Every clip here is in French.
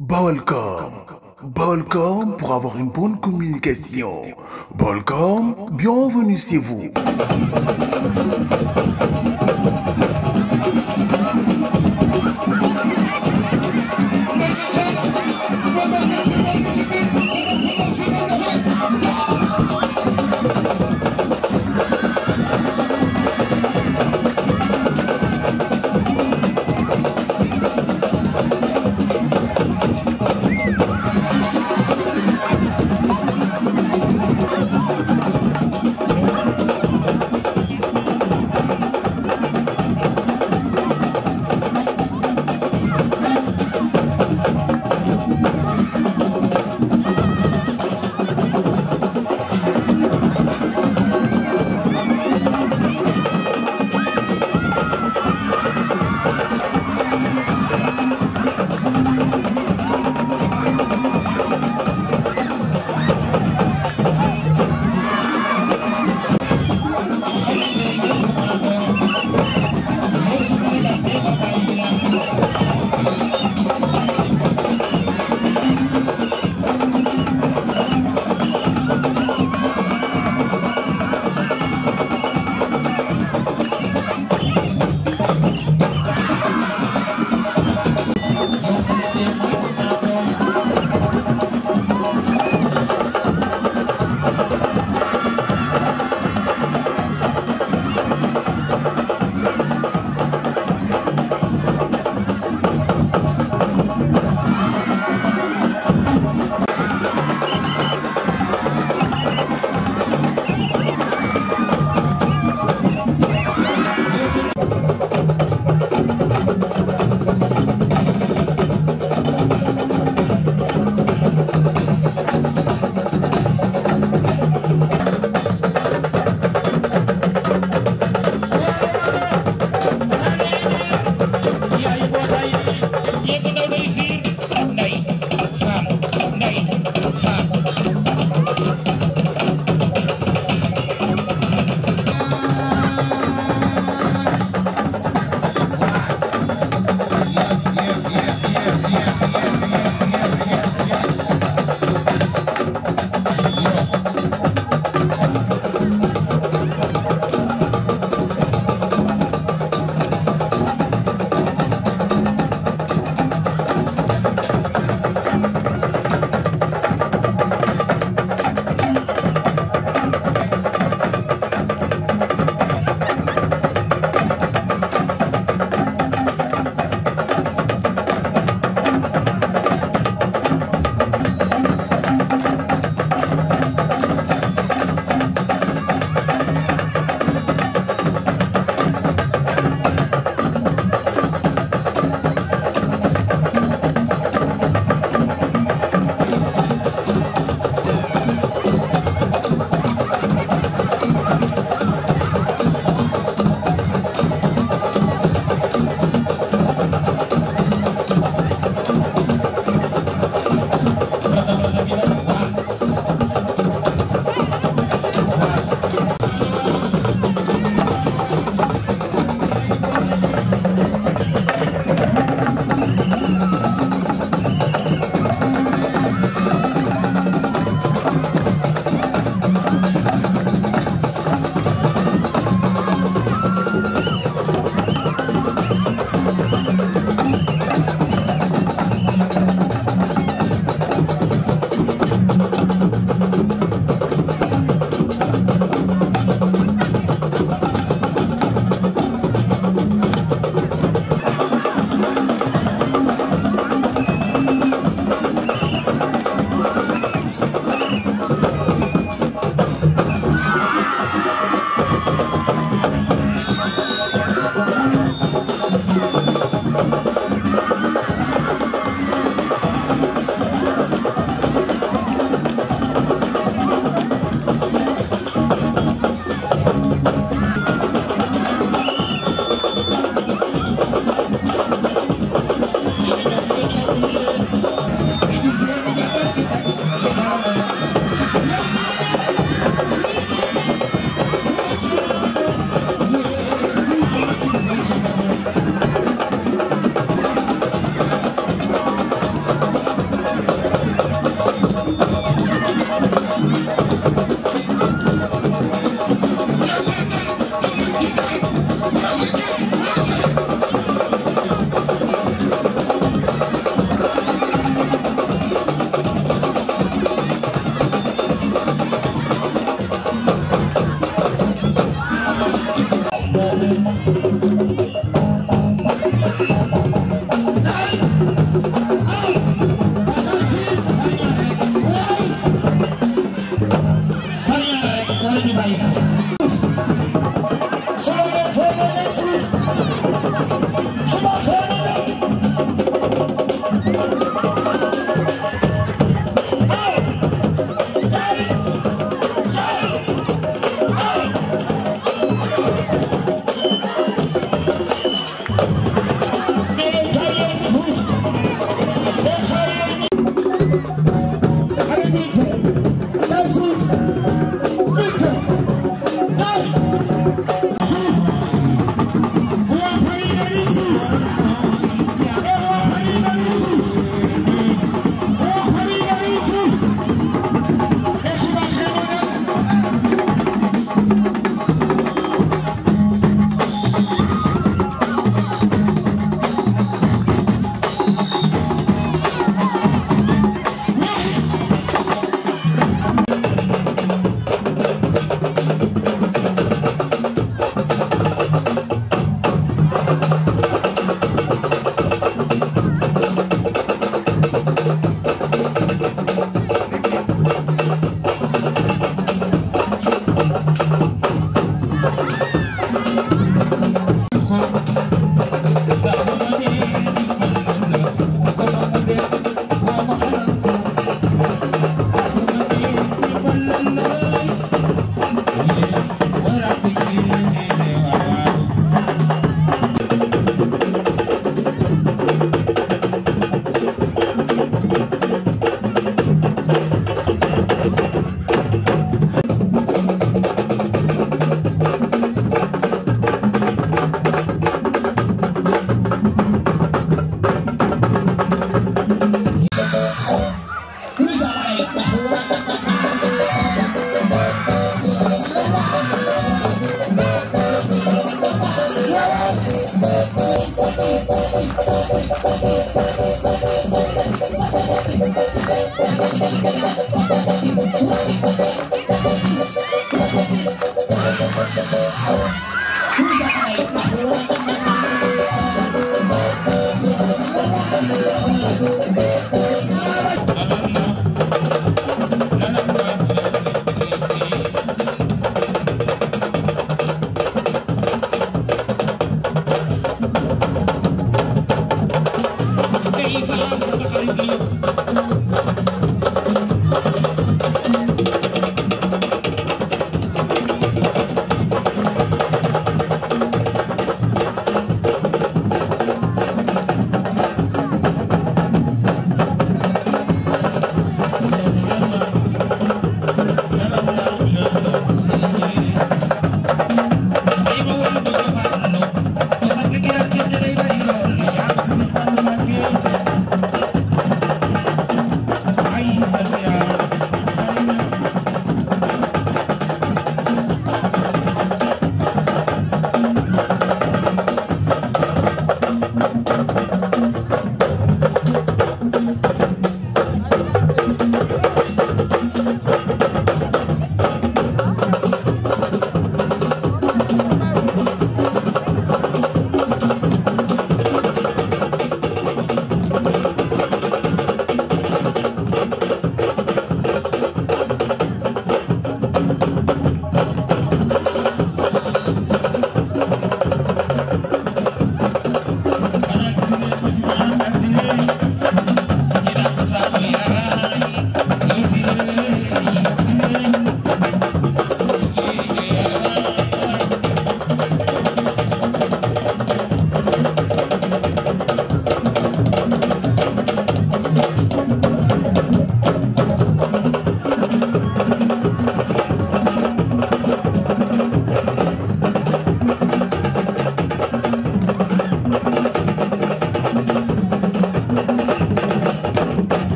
Balcom. Balcom pour avoir une bonne communication. Balcom, bienvenue chez vous.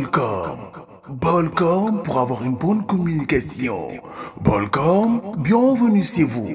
Balcom. Balcom pour avoir une bonne communication. Balcom, bienvenue chez vous.